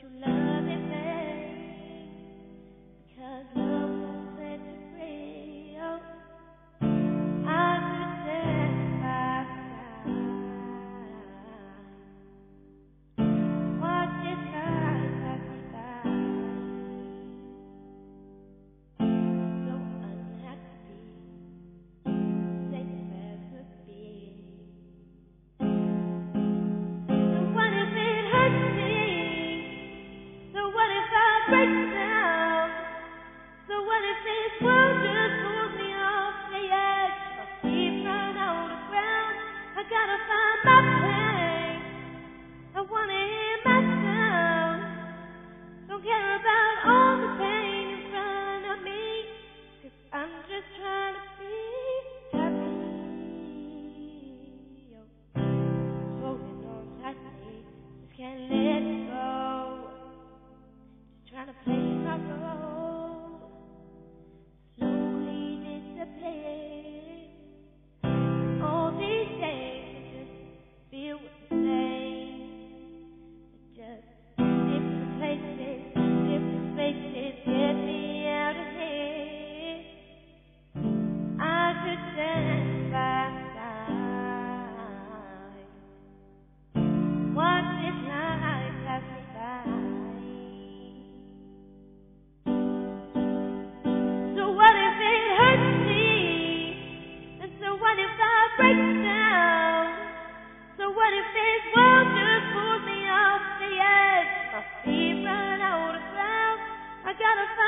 You love Just trying to gotta find